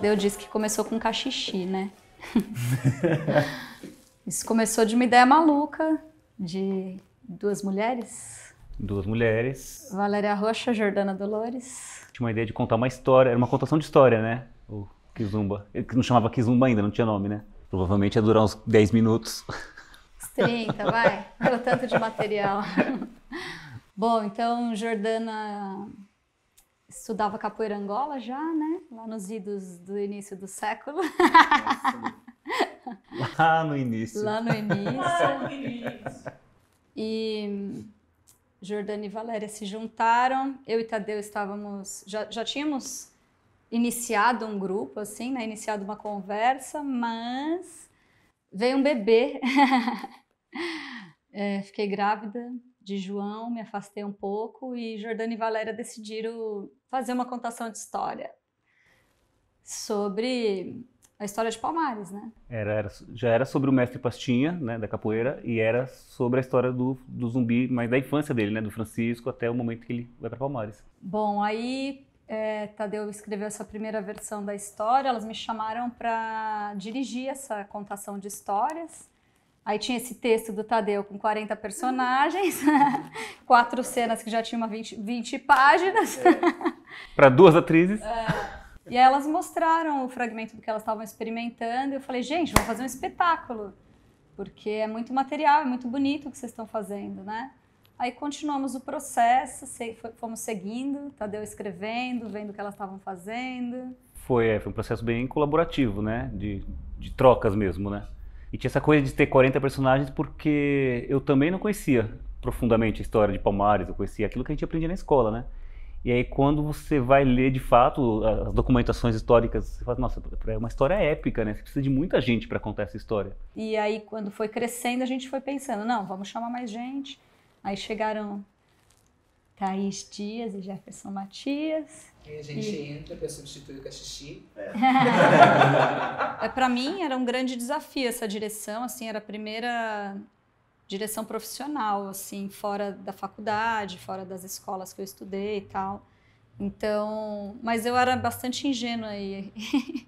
Tadeu disse que começou com cachixi, né? Isso começou de uma ideia maluca de duas mulheres. Duas mulheres. Valéria Rocha, Jordana Dolores. Tinha uma ideia de contar uma história, era uma contação de história, né? O Kizumba. Ele não chamava Kizumba ainda, não tinha nome, né? Provavelmente ia durar uns 10 minutos. Uns 30, vai. Pelo tanto de material. Bom, então Jordana estudava capoeira Angola já, né? Lá nos idos do início do século. Lá no início. Lá no início. E Jordana e Valéria se juntaram. Eu e Tadeu estávamos. Já, já tínhamos iniciado um grupo, assim, né? Iniciado uma conversa, mas veio um bebê. é, fiquei grávida de João, me afastei um pouco e Jordana e Valéria decidiram fazer uma contação de história sobre a história de Palmares, né? Era, era, já era sobre o mestre Pastinha, né, da capoeira, e era sobre a história do, do zumbi, mas da infância dele, né, do Francisco, até o momento que ele vai para Palmares. Bom, aí é, Tadeu escreveu essa primeira versão da história, elas me chamaram para dirigir essa contação de histórias. Aí tinha esse texto do Tadeu com 40 personagens, quatro cenas que já tinham 20, 20 páginas. É. Para duas atrizes. É. E aí elas mostraram o fragmento do que elas estavam experimentando. E eu falei, gente, vamos fazer um espetáculo. Porque é muito material, é muito bonito o que vocês estão fazendo, né? Aí continuamos o processo, fomos seguindo, Tadeu escrevendo, vendo o que elas estavam fazendo. Foi, é, foi um processo bem colaborativo, né? De, de trocas mesmo, né? E tinha essa coisa de ter 40 personagens porque eu também não conhecia profundamente a história de Palmares, eu conhecia aquilo que a gente aprendia na escola, né? E aí, quando você vai ler de fato as documentações históricas, você fala, nossa, é uma história épica, né? Você precisa de muita gente para contar essa história. E aí, quando foi crescendo, a gente foi pensando, não, vamos chamar mais gente. Aí chegaram Thaís Dias e Jefferson Matias. E a gente e... entra para substituir o Caxixi. É. é para mim era um grande desafio essa direção, assim, era a primeira direção profissional, assim, fora da faculdade, fora das escolas que eu estudei e tal. Então, mas eu era bastante ingênua e,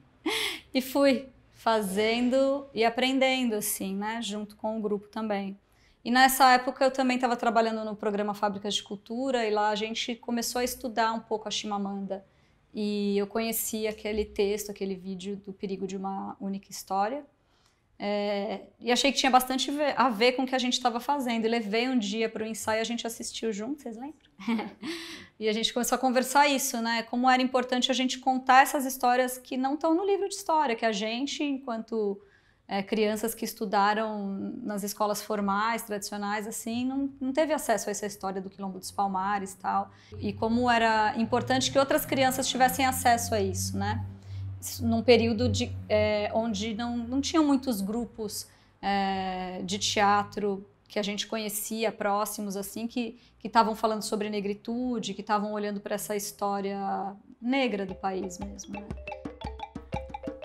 e fui fazendo e aprendendo, assim, né, junto com o grupo também. E nessa época eu também estava trabalhando no programa Fábricas de Cultura e lá a gente começou a estudar um pouco a Chimamanda. E eu conheci aquele texto, aquele vídeo do perigo de uma única história. É, e achei que tinha bastante a ver com o que a gente estava fazendo. E levei um dia para o ensaio, a gente assistiu junto, vocês lembram? e a gente começou a conversar isso, né? Como era importante a gente contar essas histórias que não estão no livro de história, que a gente, enquanto é, crianças que estudaram nas escolas formais, tradicionais, assim, não, não teve acesso a essa história do Quilombo dos Palmares e tal. E como era importante que outras crianças tivessem acesso a isso, né? num período de, é, onde não, não tinham muitos grupos é, de teatro que a gente conhecia próximos assim que estavam falando sobre negritude, que estavam olhando para essa história negra do país mesmo. Né?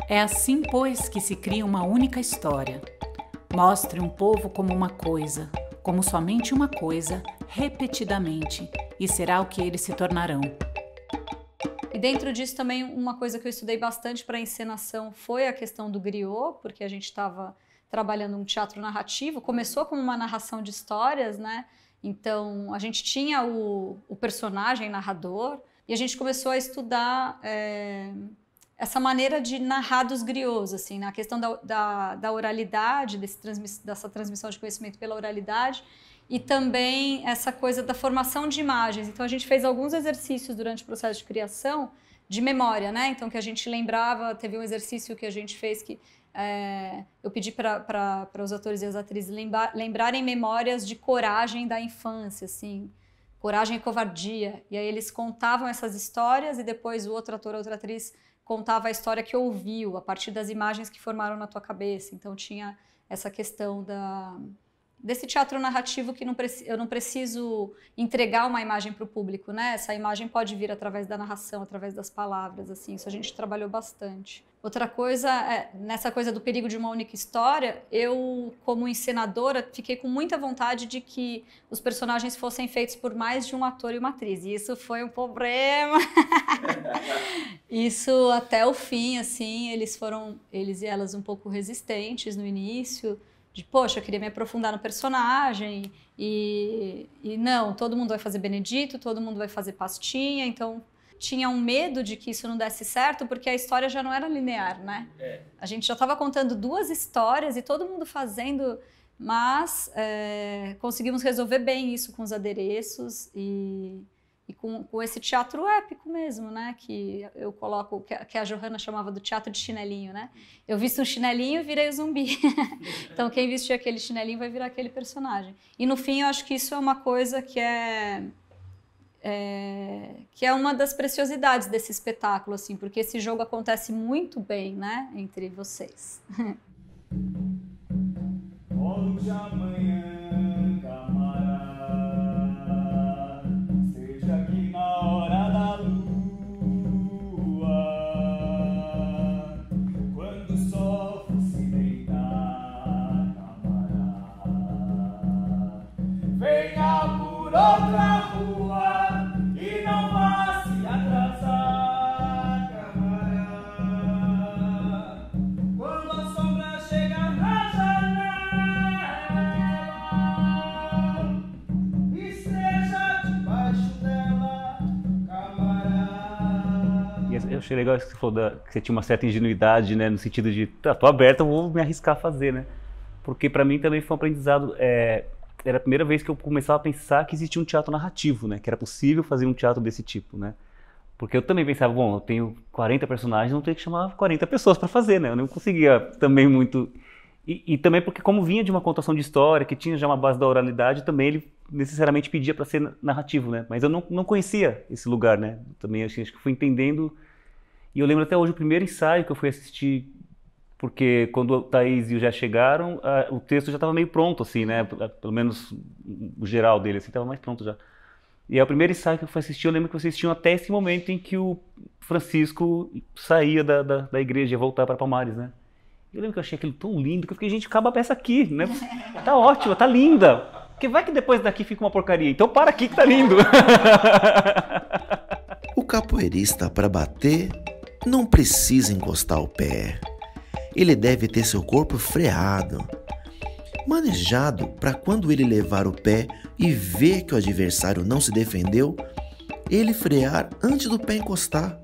É assim, pois, que se cria uma única história. Mostre um povo como uma coisa, como somente uma coisa, repetidamente, e será o que eles se tornarão. E dentro disso também uma coisa que eu estudei bastante para encenação foi a questão do griot, porque a gente estava trabalhando um teatro narrativo. Começou como uma narração de histórias, né? Então a gente tinha o, o personagem narrador e a gente começou a estudar é, essa maneira de narrar dos griots, assim, na questão da, da, da oralidade, transmiss, dessa transmissão de conhecimento pela oralidade e também essa coisa da formação de imagens. Então a gente fez alguns exercícios durante o processo de criação de memória, né? Então que a gente lembrava, teve um exercício que a gente fez que é, eu pedi para os atores e as atrizes lembra, lembrarem memórias de coragem da infância, assim, coragem e covardia. E aí eles contavam essas histórias e depois o outro ator, a outra atriz contava a história que ouviu a partir das imagens que formaram na tua cabeça. Então tinha essa questão da desse teatro narrativo que não eu não preciso entregar uma imagem para o público, né? Essa imagem pode vir através da narração, através das palavras, assim. Isso a gente trabalhou bastante. Outra coisa, é, nessa coisa do perigo de uma única história, eu, como encenadora, fiquei com muita vontade de que os personagens fossem feitos por mais de um ator e uma atriz. E isso foi um problema. isso até o fim, assim, eles foram, eles e elas, um pouco resistentes no início de, poxa, eu queria me aprofundar no personagem e, e não, todo mundo vai fazer Benedito, todo mundo vai fazer pastinha, então tinha um medo de que isso não desse certo porque a história já não era linear, né? É. A gente já estava contando duas histórias e todo mundo fazendo, mas é, conseguimos resolver bem isso com os adereços e e com, com esse teatro épico mesmo, né? Que eu coloco, que a, que a Johanna chamava do teatro de chinelinho, né? Eu visto um chinelinho e virei zumbi. então quem vestir aquele chinelinho vai virar aquele personagem. E no fim eu acho que isso é uma coisa que é, é que é uma das preciosidades desse espetáculo, assim, porque esse jogo acontece muito bem, né? Entre vocês. Hoje amanhã achei legal isso que você falou, da, que você tinha uma certa ingenuidade, né? No sentido de, tá, tô aberto, vou me arriscar a fazer, né? Porque para mim também foi um aprendizado. É, era a primeira vez que eu começava a pensar que existia um teatro narrativo, né? Que era possível fazer um teatro desse tipo, né? Porque eu também pensava, bom, eu tenho 40 personagens, não tenho que chamar 40 pessoas para fazer, né? Eu não conseguia também muito. E, e, também porque, como vinha de uma contação de história, que tinha já uma base da oralidade, também ele necessariamente pedia para ser narrativo, né? Mas eu não, não conhecia esse lugar, né? Também acho, acho que fui entendendo e eu lembro até hoje o primeiro ensaio que eu fui assistir, porque quando o Thaís e o já chegaram, a, o texto já estava meio pronto, assim, né? Pelo menos o geral dele, assim, estava mais pronto já. E é o primeiro ensaio que eu fui assistir, eu lembro que vocês tinham até esse momento em que o Francisco saía da, da, da igreja e voltar para Palmares, né? Eu lembro que eu achei aquilo tão lindo que eu fiquei, gente, acaba a peça aqui, né? Tá ótima, tá linda. Porque vai que depois daqui fica uma porcaria. Então para aqui que tá lindo. o capoeirista para bater não precisa encostar o pé. Ele deve ter seu corpo freado, manejado para quando ele levar o pé e ver que o adversário não se defendeu, ele frear antes do pé encostar.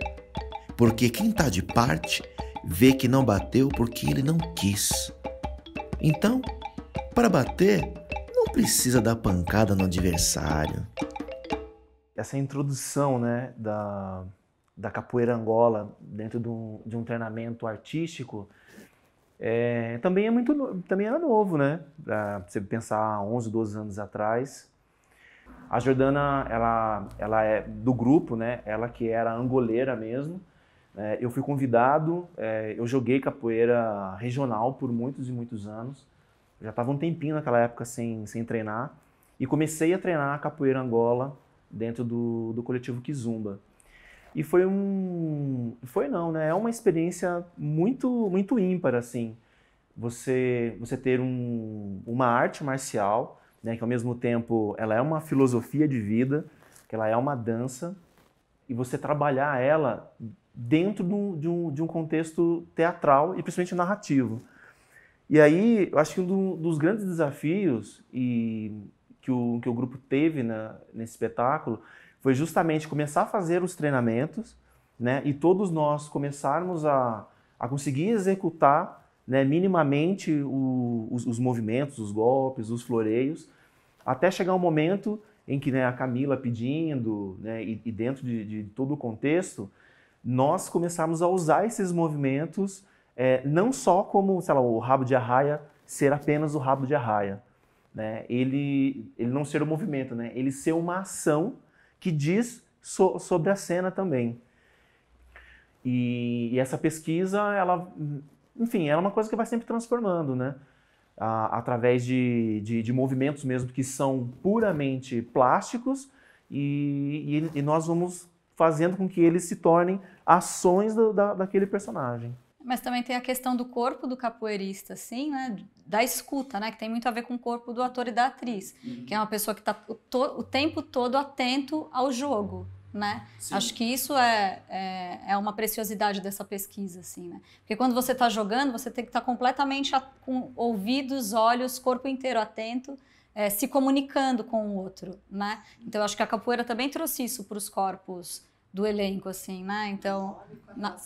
Porque quem está de parte vê que não bateu porque ele não quis. Então, para bater, não precisa dar pancada no adversário. Essa introdução né, da, da capoeira Angola dentro de um, de um treinamento artístico é, também é muito também era novo, né? Pra você pensar 11, 12 anos atrás. A Jordana, ela, ela é do grupo, né? Ela que era angoleira mesmo. É, eu fui convidado, é, eu joguei capoeira regional por muitos e muitos anos. já estava um tempinho naquela época sem, sem treinar. E comecei a treinar capoeira Angola dentro do, do coletivo Kizumba. E foi um. Foi não, né? É uma experiência muito, muito ímpar, assim. Você, você ter um, uma arte marcial, né, que ao mesmo tempo ela é uma filosofia de vida, que ela é uma dança, e você trabalhar ela dentro de um, de um, contexto teatral e principalmente narrativo. E aí, eu acho que um dos grandes desafios e que o, que o grupo teve na, nesse espetáculo foi justamente começar a fazer os treinamentos, né, e todos nós começarmos a, a conseguir executar né, minimamente o, os, os, movimentos, os golpes, os floreios, até chegar um momento em que né, a Camila pedindo, né, e, e dentro de, de, todo o contexto, nós começarmos a usar esses movimentos é, não só como, sei lá, o rabo de arraia ser apenas o rabo de arraia, né? ele, ele não ser o movimento, né? ele ser uma ação que diz so, sobre a cena também. E, e, essa pesquisa, ela, enfim, ela é uma coisa que vai sempre transformando, né? através de, de, de, movimentos mesmo que são puramente plásticos e, e, e, nós vamos fazendo com que eles se tornem ações do, da, daquele personagem. Mas também tem a questão do corpo do capoeirista, assim, né? Da escuta, né? Que tem muito a ver com o corpo do ator e da atriz. Uhum. Que é uma pessoa que está o, o, tempo todo atento ao jogo, né? Acho que isso é, é, é, uma preciosidade dessa pesquisa, assim, né? Porque quando você está jogando, você tem que estar tá completamente a, com ouvidos, olhos, corpo inteiro atento, é, se comunicando com o outro, né? Então, acho que a capoeira também trouxe isso para os corpos do elenco, assim, né? Então, na,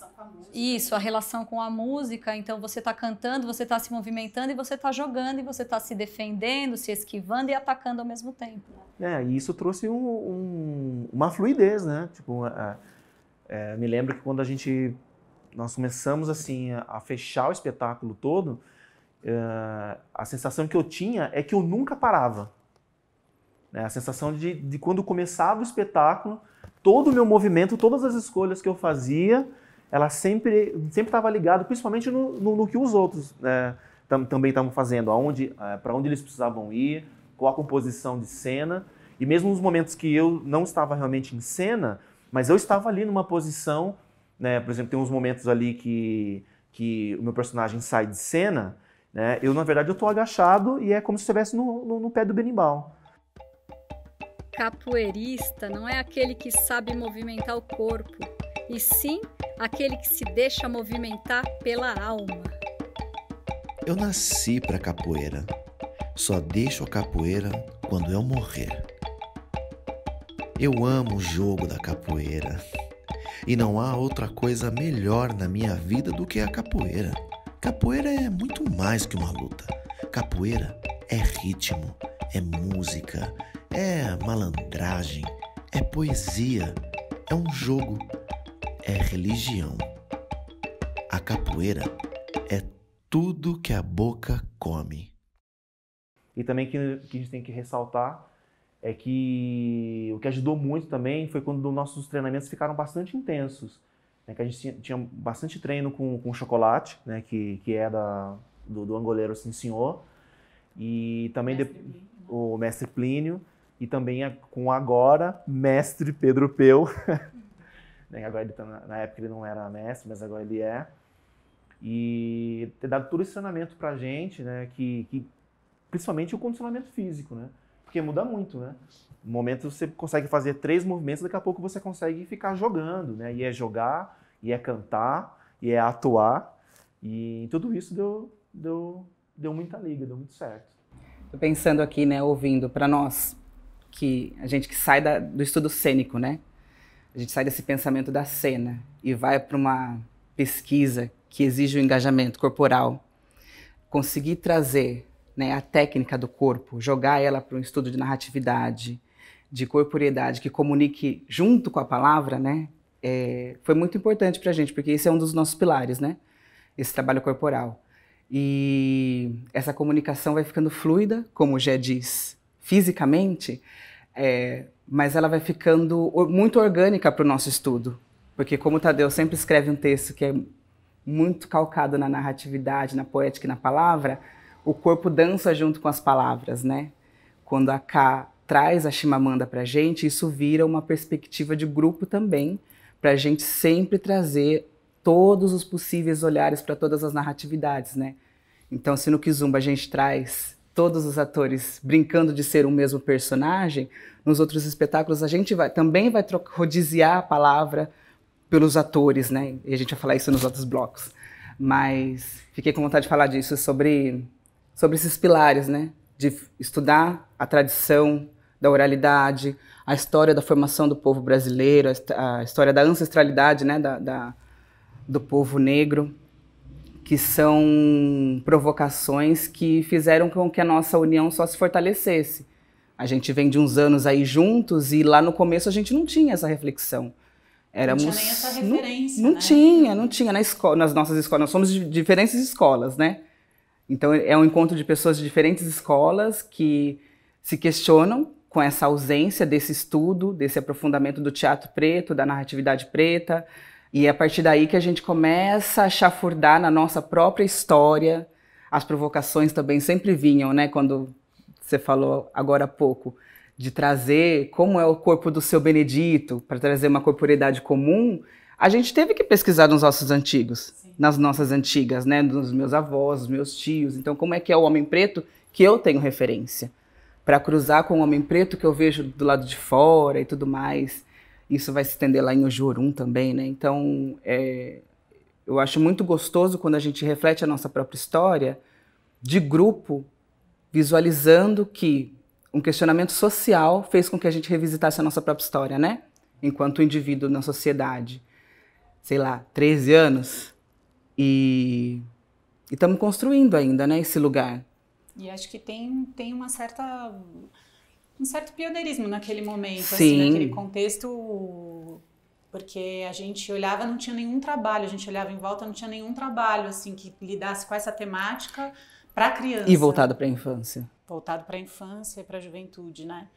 isso, a relação com a música. Então, você está cantando, você está se movimentando e você está jogando e você está se defendendo, se esquivando e atacando ao mesmo tempo. É, e isso trouxe um, um, uma fluidez, né? Tipo, é, é, me lembro que quando a gente nós começamos assim a, a fechar o espetáculo todo, é, a sensação que eu tinha é que eu nunca parava. Né? A sensação de, de quando começava o espetáculo todo o meu movimento, todas as escolhas que eu fazia, ela sempre sempre estava ligado, principalmente no, no, no, que os outros né, tam, também estavam fazendo, aonde, é, para onde eles precisavam ir, qual a composição de cena. E mesmo nos momentos que eu não estava realmente em cena, mas eu estava ali numa posição, né, por exemplo, tem uns momentos ali que, que o meu personagem sai de cena, né, eu na verdade eu estou agachado e é como se estivesse no, no, no pé do benimbau capoeirista não é aquele que sabe movimentar o corpo, e sim aquele que se deixa movimentar pela alma. Eu nasci para capoeira. Só deixo a capoeira quando eu morrer. Eu amo o jogo da capoeira. E não há outra coisa melhor na minha vida do que a capoeira. Capoeira é muito mais que uma luta. Capoeira é ritmo, é música, é malandragem, é poesia, é um jogo, é religião. A capoeira é tudo que a boca come. E também que, que a gente tem que ressaltar é que o que ajudou muito também foi quando nossos treinamentos ficaram bastante intensos. Né, que a gente tinha, tinha, bastante treino com, com chocolate, né, que, que é da, do, do angoleiro Sim Senhor, e também mestre de, o mestre Plínio, e também com agora mestre Pedro Peu. Né, agora ele tá, na época ele não era mestre, mas agora ele é. E ter dado todo esse treinamento pra gente, né? Que, que, principalmente o condicionamento físico, né? Porque muda muito, né? No momento você consegue fazer três movimentos, daqui a pouco você consegue ficar jogando, né? E é jogar, e é cantar, e é atuar. E tudo isso deu, deu, deu muita liga, deu muito certo. Tô pensando aqui, né, ouvindo para nós que a gente que sai da, do estudo cênico, né? A gente sai desse pensamento da cena e vai para uma pesquisa que exige o engajamento corporal, conseguir trazer né, a técnica do corpo, jogar ela para um estudo de narratividade, de corporeidade, que comunique junto com a palavra, né? É, foi muito importante para a gente, porque esse é um dos nossos pilares, né? Esse trabalho corporal. E essa comunicação vai ficando fluida, como Gé diz, fisicamente, é, mas ela vai ficando muito orgânica para o nosso estudo. Porque, como o Tadeu sempre escreve um texto que é muito calcado na narratividade, na poética e na palavra, o corpo dança junto com as palavras, né? Quando a K traz a Chimamanda para a gente, isso vira uma perspectiva de grupo também, para a gente sempre trazer todos os possíveis olhares para todas as narratividades, né? Então, se no Kizumba a gente traz todos os atores brincando de ser o mesmo personagem, nos outros espetáculos a gente vai, também vai rodiziar a palavra pelos atores, né? E a gente vai falar isso nos outros blocos. Mas fiquei com vontade de falar disso sobre sobre esses pilares, né? De estudar a tradição da oralidade, a história da formação do povo brasileiro, a história da ancestralidade, né? da, da do povo negro que são provocações que fizeram com que a nossa união só se fortalecesse. A gente vem de uns anos aí juntos e lá no começo a gente não tinha essa reflexão. Éramos, não tinha nem essa referência. Não, não né? tinha, não tinha na escola, nas nossas escolas. Nós somos de diferentes escolas, né? Então é um encontro de pessoas de diferentes escolas que se questionam com essa ausência desse estudo, desse aprofundamento do teatro preto, da narratividade preta, e é a partir daí que a gente começa a chafurdar na nossa própria história, as provocações também sempre vinham, né? Quando você falou agora há pouco de trazer como é o corpo do seu Benedito, para trazer uma corporeidade comum, a gente teve que pesquisar nos nossos antigos, Sim. nas nossas antigas, né, dos meus avós, dos meus tios. Então, como é que é o homem preto que eu tenho referência? Para cruzar com o homem preto que eu vejo do lado de fora e tudo mais. Isso vai se estender lá em Ojorum também, né? Então, é, eu acho muito gostoso quando a gente reflete a nossa própria história de grupo, visualizando que um questionamento social fez com que a gente revisitasse a nossa própria história, né? Enquanto indivíduo na sociedade. Sei lá, 13 anos. E estamos construindo ainda, né, esse lugar. E acho que tem, tem uma certa um certo pioneirismo naquele momento, Sim. assim, naquele contexto, porque a gente olhava não tinha nenhum trabalho, a gente olhava em volta não tinha nenhum trabalho assim que lidasse com essa temática para criança. E voltado para a infância. Voltado para a infância e para a juventude, né?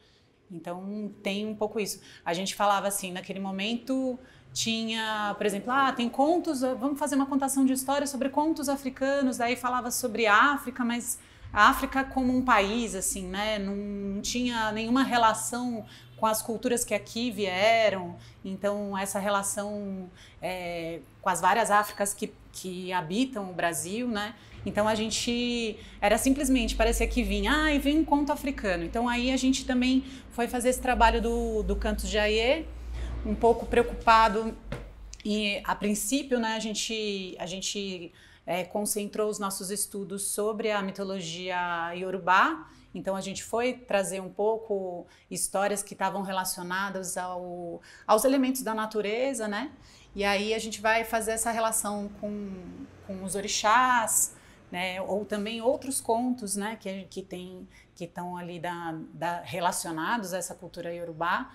Então tem um pouco isso. A gente falava assim, naquele momento tinha, por exemplo, ah, tem contos, vamos fazer uma contação de história sobre contos africanos, daí falava sobre África, mas a África como um país, assim, né, não tinha nenhuma relação com as culturas que aqui vieram, então essa relação é, com as várias Áfricas que, que habitam o Brasil, né, então a gente era simplesmente, parecia que vinha, ah, e vem um conto africano. Então aí a gente também foi fazer esse trabalho do, do Cantos de Aie, um pouco preocupado e a princípio, né, a gente, a gente é, concentrou os nossos estudos sobre a mitologia iorubá. Então a gente foi trazer um pouco histórias que estavam relacionadas ao, aos elementos da natureza, né? E aí a gente vai fazer essa relação com, com os orixás, né? Ou também outros contos, né? Que que tem que estão ali da, da, relacionados a essa cultura iorubá.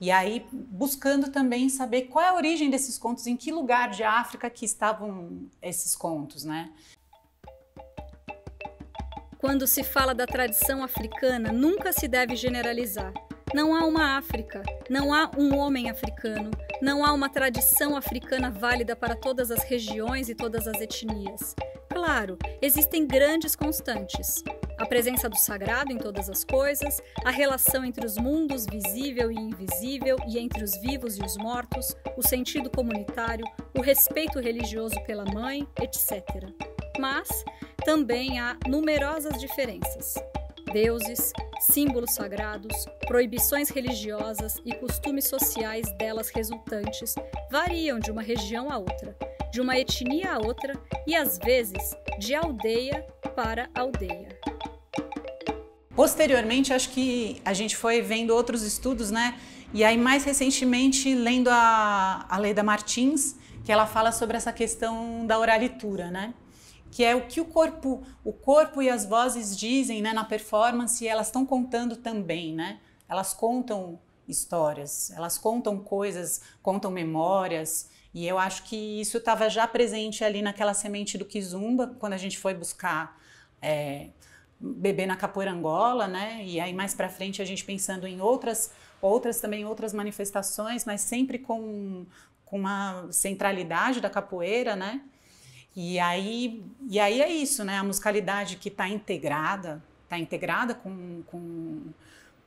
E aí buscando também saber qual é a origem desses contos, em que lugar de África que estavam esses contos, né? Quando se fala da tradição africana, nunca se deve generalizar. Não há uma África, não há um homem africano, não há uma tradição africana válida para todas as regiões e todas as etnias. Claro, existem grandes constantes. A presença do sagrado em todas as coisas, a relação entre os mundos visível e invisível e entre os vivos e os mortos, o sentido comunitário, o respeito religioso pela mãe, etc. Mas também há numerosas diferenças. Deuses, símbolos sagrados, proibições religiosas e costumes sociais delas resultantes variam de uma região a outra, de uma etnia a outra e às vezes de aldeia para aldeia. Posteriormente, acho que a gente foi vendo outros estudos, né? E aí, mais recentemente, lendo a, a Leda Martins, que ela fala sobre essa questão da oralitura, né? Que é o que o corpo, o corpo e as vozes dizem, né, na performance, elas estão contando também, né? Elas contam histórias, elas contam coisas, contam memórias, e eu acho que isso estava já presente ali naquela semente do Kizumba, quando a gente foi buscar é, bebê na capoeira Angola, né? E aí mais para frente a gente pensando em outras, outras também outras manifestações, mas sempre com, com uma centralidade da capoeira, né? E aí, e aí é isso, né? A musicalidade que está integrada, está integrada com, com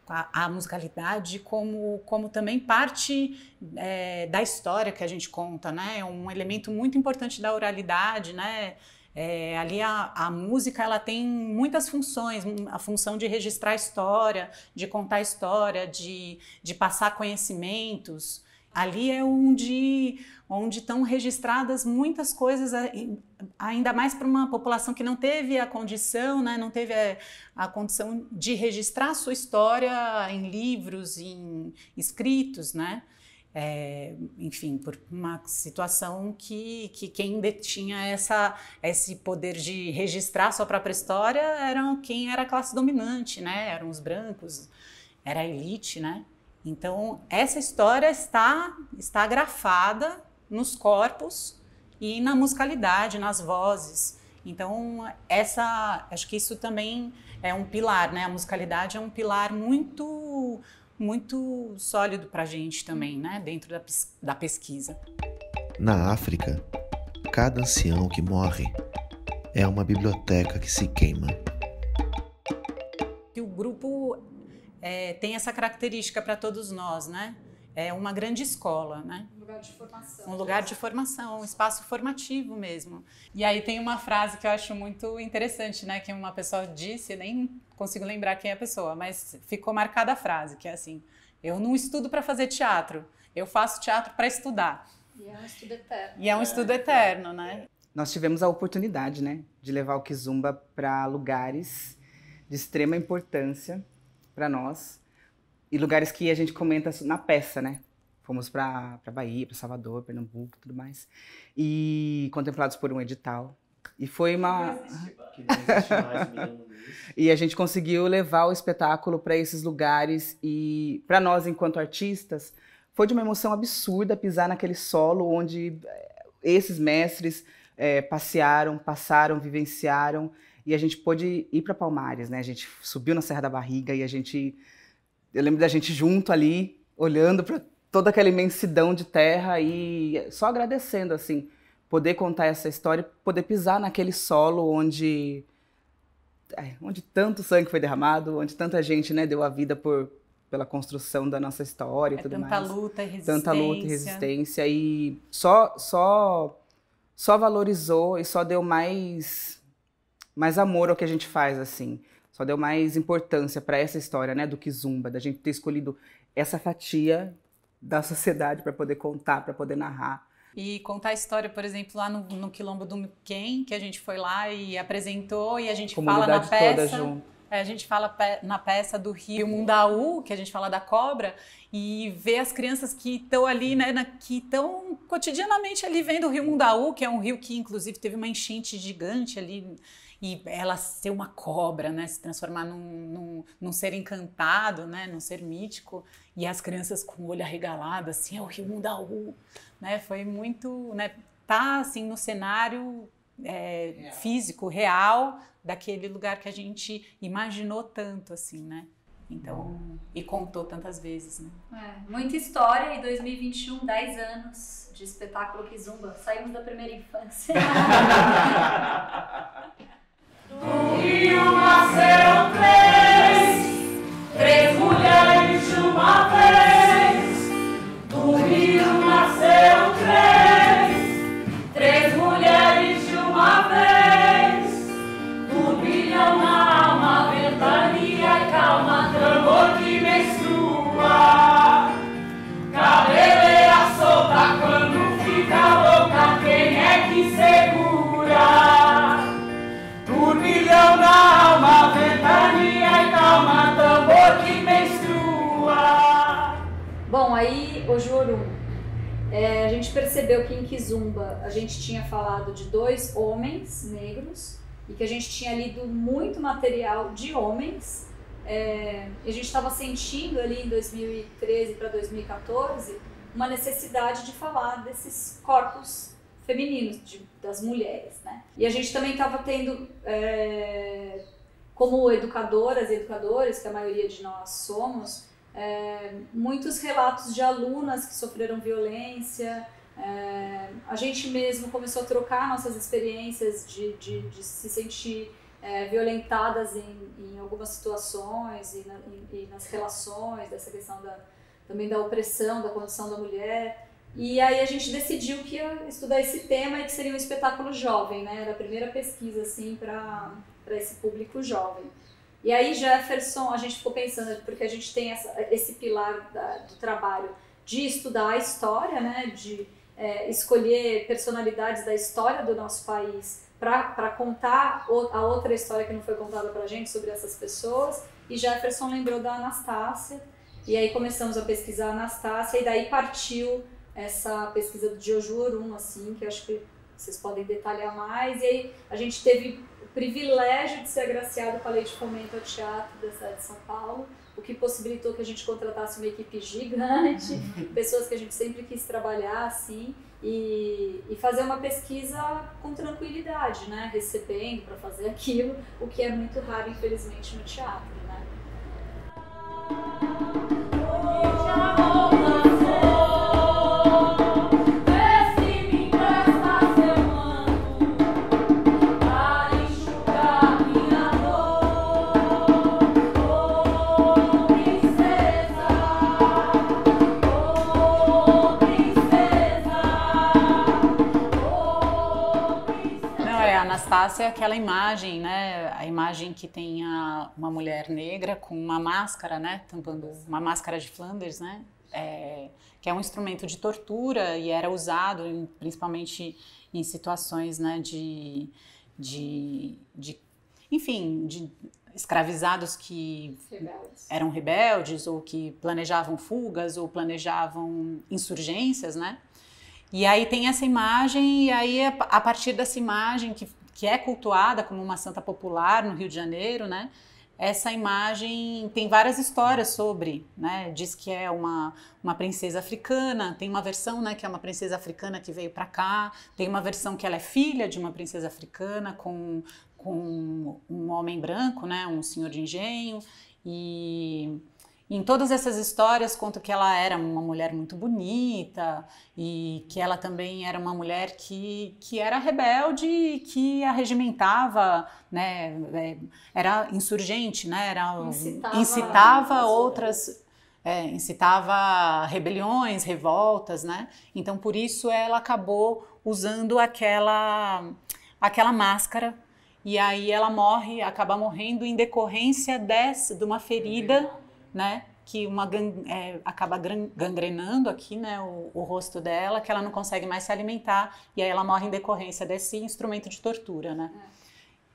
a, a, musicalidade como, como também parte é, da história que a gente conta, né? É um elemento muito importante da oralidade, né? É, ali a, a, música ela tem muitas funções, a função de registrar história, de contar história, de, de passar conhecimentos. Ali é onde onde estão registradas muitas coisas, ainda mais para uma população que não teve a condição, né, não teve a, a condição de registrar sua história em livros, em escritos, né? É, enfim, por uma situação que, que quem detinha essa, esse poder de registrar sua própria história eram quem era a classe dominante, né? Eram os brancos, era a elite, né? Então, essa história está, está grafada nos corpos e na musicalidade, nas vozes. Então, essa, acho que isso também é um pilar, né? A musicalidade é um pilar muito muito sólido para a gente também, né? Dentro da, da pesquisa. Na África, cada ancião que morre é uma biblioteca que se queima. O grupo é, tem essa característica para todos nós, né? É uma grande escola, né? Um lugar de formação. Um lugar de formação, um espaço formativo mesmo. E aí tem uma frase que eu acho muito interessante, né? Que uma pessoa disse, nem consigo lembrar quem é a pessoa, mas ficou marcada a frase, que é assim: eu não estudo para fazer teatro, eu faço teatro para estudar. E é um estudo eterno. E é um estudo eterno, né? Nós tivemos a oportunidade, né, de levar o Kizumba para lugares de extrema importância para nós e lugares que a gente comenta na peça, né? Fomos para Bahia, para Salvador, Pernambuco, tudo mais e contemplados por um edital. E foi uma Luz. e a gente conseguiu levar o espetáculo para esses lugares e para nós enquanto artistas foi de uma emoção absurda pisar naquele solo onde eh, esses mestres eh, passearam, passaram, vivenciaram e a gente pôde ir para Palmares, né? A gente subiu na Serra da Barriga e a gente eu lembro da gente junto ali olhando para toda aquela imensidão de terra e só agradecendo assim poder contar essa história, poder pisar naquele solo onde é, onde tanto sangue foi derramado, onde tanta gente né, deu a vida por, pela construção da nossa história e É tudo tanta mais. luta e resistência. Tanta luta e resistência. E só, só, só valorizou e só deu mais, mais amor ao que a gente faz, assim. Só deu mais importância para essa história, né, do Kizumba, da gente ter escolhido essa fatia da sociedade para poder contar, para poder narrar. E contar a história, por exemplo, lá no, no Quilombo do Miquem, que a gente foi lá e apresentou, e a gente fala na Comunidade toda peça. junto. É, a gente fala pe- na peça do Rio Mundaú, que a gente fala da cobra, e ver as crianças que estão ali, né, na- que estão cotidianamente ali vendo o Rio Mundaú, que é um rio que inclusive teve uma enchente gigante ali, e ela ser uma cobra, né, se transformar num, num, num ser encantado, né, num ser mítico, e as crianças com o olho arregalado, assim, é o Rio Mundaú, né, foi muito, né, tá assim no cenário é, físico, real, daquele lugar que a gente imaginou tanto, assim, né? Então, e contou tantas vezes, né? É, muita história e 2021, 10 anos de espetáculo Kizumba. Saímos da primeira infância. Três Turbilhão na alma, ventania e calma, tambor que menstrua. Bom, aí, o Juru, é, a gente percebeu que em Kizumba a gente tinha falado de dois homens negros e que a gente tinha lido muito material de homens. É, e a gente estava sentindo ali em 2013 para 2014 uma necessidade de falar desses corpos femininos, de- das mulheres, né? E a gente também estava tendo, é, como educadoras e educadores, que a maioria de nós somos, é, muitos relatos de alunas que sofreram violência. é, a gente mesmo começou a trocar nossas experiências de, de, de se sentir é, violentadas em, em algumas situações e, na- e- e nas relações, dessa questão da, também da opressão, da condição da mulher. E aí a gente decidiu que ia estudar esse tema e que seria um espetáculo jovem, né? Era a primeira pesquisa, assim, para esse público jovem. E aí, Jefferson, a gente ficou pensando, porque a gente tem essa, esse pilar da- do trabalho de estudar a história, né? De é, escolher personalidades da história do nosso país para contar a outra história que não foi contada para a gente sobre essas pessoas. E Jefferson lembrou da Anastácia. E aí começamos a pesquisar a Anastácia e daí partiu essa pesquisa do Jojo Orum, assim, que acho que vocês podem detalhar mais. E aí a gente teve o privilégio de ser agraciado com a Lei de Fomento ao Teatro da cidade de São Paulo, o que possibilitou que a gente contratasse uma equipe gigante, pessoas que a gente sempre quis trabalhar, assim, e, e fazer uma pesquisa com tranquilidade, né? Recebendo para fazer aquilo, o que é muito raro, infelizmente, no teatro, né? Face é aquela imagem, né? A imagem que tem a, uma mulher negra com uma máscara, né? Tampando uma máscara de Flanders, né? É, que é um instrumento de tortura e era usado em, principalmente em situações, né? De, de, de enfim, de escravizados que Rebeldes. eram rebeldes ou que planejavam fugas ou planejavam insurgências, né? E aí tem essa imagem e aí a partir dessa imagem que, que é cultuada como uma santa popular no Rio de Janeiro, né? Essa imagem tem várias histórias sobre, né? Diz que é uma, uma princesa africana, tem uma versão, né, que é uma princesa africana que veio para cá, tem uma versão que ela é filha de uma princesa africana com com um homem branco, né, um senhor de engenho, e em todas essas histórias conta que ela era uma mulher muito bonita e que ela também era uma mulher que, que era rebelde e que arregimentava, né, é, era insurgente, né, era, Incitava incitava as outras é, incitava rebeliões, revoltas, né? Então por isso ela acabou usando aquela aquela máscara e aí ela morre, acaba morrendo em decorrência dessa, de uma ferida, né? Que uma gan- é, acaba gangrenando aqui, né? O, o rosto dela, que ela não consegue mais se alimentar e aí ela morre em decorrência desse instrumento de tortura, né?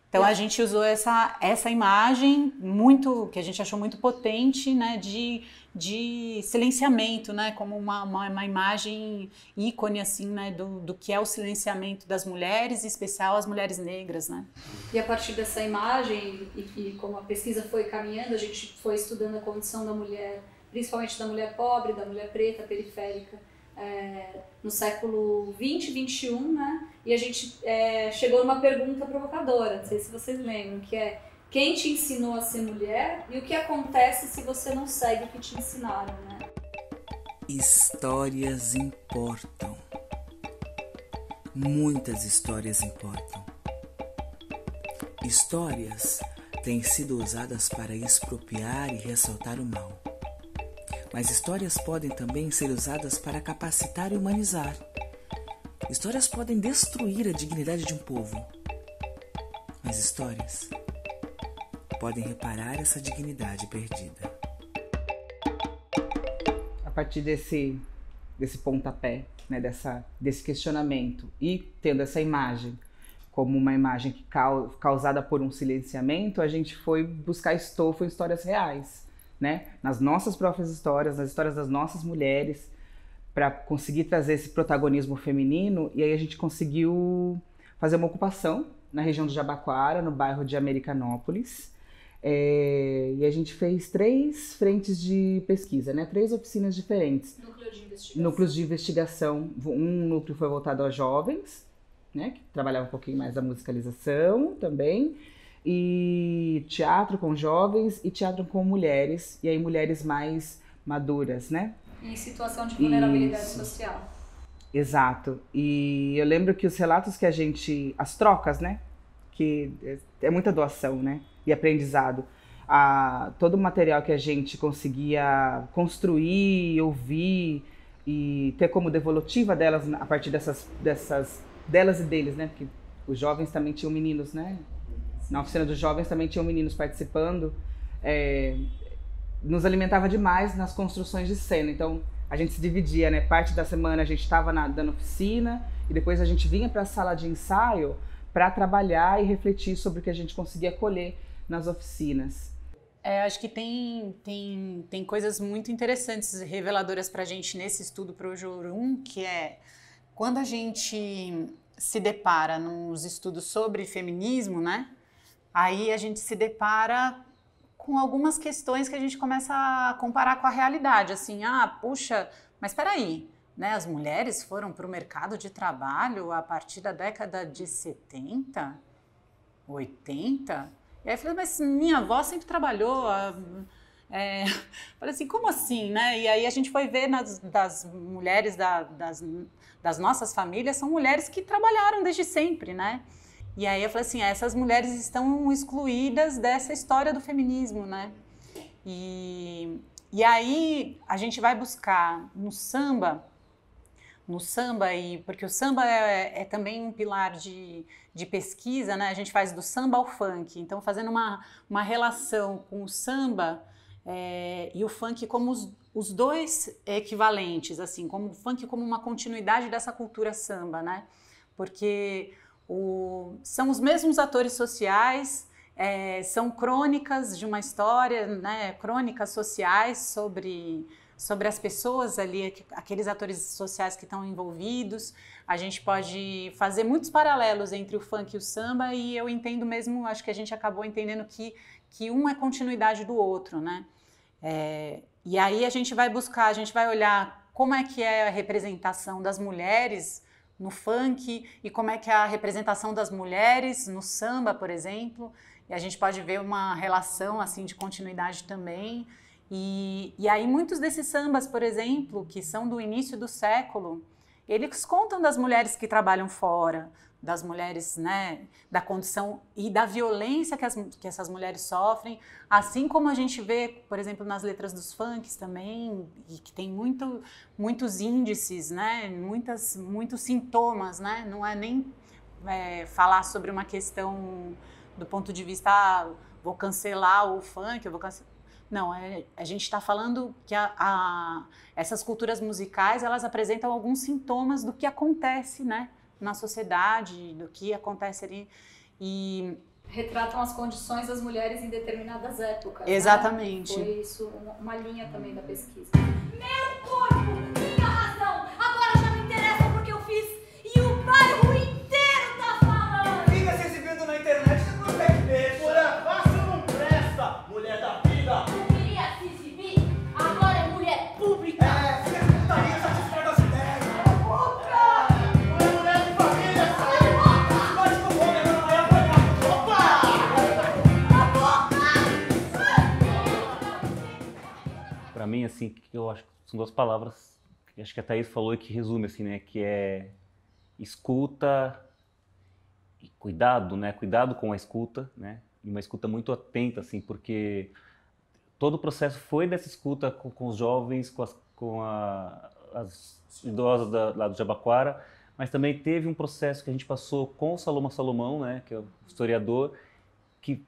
Então a gente usou essa, essa imagem muito que a gente achou muito potente, né, de, de silenciamento, né, como uma, uma, uma imagem ícone assim, né, do, do que é o silenciamento das mulheres, em especial as mulheres negras, né. E a partir dessa imagem, e, e como a pesquisa foi caminhando, a gente foi estudando a condição da mulher, principalmente da mulher pobre, da mulher preta, periférica, é, no século 20 e 21, né? E a gente é, chegou numa pergunta provocadora, não sei se vocês lembram, que é quem te ensinou a ser mulher e o que acontece se você não segue o que te ensinaram, né? Histórias importam. Muitas histórias importam. Histórias têm sido usadas para expropriar e ressaltar o mal. Mas histórias podem também ser usadas para capacitar e humanizar. Histórias podem destruir a dignidade de um povo. Mas histórias podem reparar essa dignidade perdida. a partir desse, desse pontapé, né, dessa, desse questionamento e tendo essa imagem como uma imagem que cau- causada por um silenciamento, a gente foi buscar estofo em histórias reais, né, nas nossas próprias histórias, nas histórias das nossas mulheres, para conseguir trazer esse protagonismo feminino e aí a gente conseguiu fazer uma ocupação na região do Jabaquara, no bairro de Americanópolis, é, e a gente fez três frentes de pesquisa, né? Três oficinas diferentes. Núcleo de. Núcleos de investigação. Um núcleo foi voltado a jovens, né? Que trabalhava um pouquinho mais da musicalização também. E teatro com jovens e teatro com mulheres. E aí mulheres mais maduras, né? Em situação de vulnerabilidade Isso. social. Exato. E eu lembro que os relatos que a gente. As trocas, né? Que é- é muita doação, né? E aprendizado. A, todo o material que a gente conseguia construir, ouvir e ter como devolutiva delas a partir dessas, dessas delas e deles, né? Porque os jovens também tinham meninos, né? Na oficina dos jovens também tinham meninos participando. É, nos alimentava demais nas construções de cena. Então, a gente se dividia, né? Parte da semana a gente estava dando oficina e depois a gente vinha para a sala de ensaio para trabalhar e refletir sobre o que a gente conseguia colher nas oficinas. É, acho que tem, tem, tem coisas muito interessantes reveladoras para a gente nesse estudo Jurum, que é quando a gente se depara nos estudos sobre feminismo, né? Aí a gente se depara com algumas questões que a gente começa a comparar com a realidade, assim, ah, puxa, mas espera aí, né? As mulheres foram para o mercado de trabalho a partir da década de 70, 80? E aí eu falei, mas minha avó sempre trabalhou. ah, é, falei assim, como assim, né? E aí a gente foi ver nas, das mulheres da- das, das nossas famílias, são mulheres que trabalharam desde sempre, né? E aí eu falei assim, essas mulheres estão excluídas dessa história do feminismo, né? E, e aí a gente vai buscar no samba no samba e porque o samba é, é, também um pilar de, de pesquisa, né? A gente faz do samba ao funk, então fazendo uma, uma relação com o samba é, e o funk como os, os dois equivalentes, assim, como o funk como uma continuidade dessa cultura samba, né? Porque o, são os mesmos atores sociais, é, são crônicas de uma história, né? Crônicas sociais sobre sobre as pessoas ali, aqueles atores sociais que estão envolvidos. A gente pode fazer muitos paralelos entre o funk e o samba e eu entendo mesmo, acho que a gente acabou entendendo que, que um é continuidade do outro, né? É, e aí a gente vai buscar, a gente vai olhar como é que é a representação das mulheres no funk e como é que é a representação das mulheres no samba, por exemplo. E a gente pode ver uma relação assim de continuidade também. E, e aí muitos desses sambas, por exemplo, que são do início do século, eles contam das mulheres que trabalham fora, das mulheres, né, da condição e da violência que, as, que essas mulheres sofrem, assim como a gente vê, por exemplo, nas letras dos funks também, e que tem muito, muitos índices, né, muitas, muitos sintomas, né, não é nem é, falar sobre uma questão do ponto de vista, ah, vou cancelar o funk, eu vou cancelar não, é, a gente está falando que a, a, essas culturas musicais elas apresentam alguns sintomas do que acontece, né, na sociedade, do que acontece ali e retratam as condições das mulheres em determinadas épocas. Né? Exatamente. Né? Foi isso uma linha também da pesquisa. Meu são duas palavras que acho que a Thaís falou e que resume, assim, né? Que é escuta e cuidado, né? Cuidado com a escuta, né? E uma escuta muito atenta, assim, porque todo o processo foi dessa escuta com, com os jovens, com as, com a, as idosas da, lá do Jabaquara, mas também teve um processo que a gente passou com o Saloma Salomão, né? Que é o historiador, que